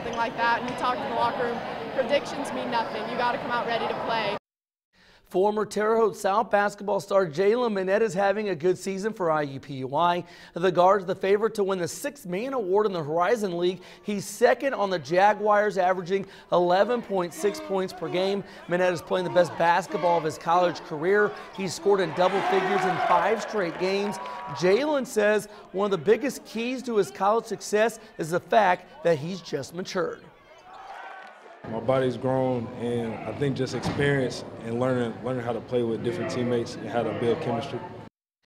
something like that. And he talked in the locker room, predictions mean nothing. You got to come out ready to play. Former Terre Haute South basketball star Jaylen Minnett is having a good season for IUPUI. The guard is the favorite to win the sixth man award in the Horizon League. He's second on the Jaguars, averaging 11.6 points per game. Minnett is playing the best basketball of his college career. He's scored in double figures in five straight games. Jaylen says one of the biggest keys to his college success is the fact that he's just matured. My body's grown, and I think just experience and learning learning how to play with different teammates and how to build chemistry.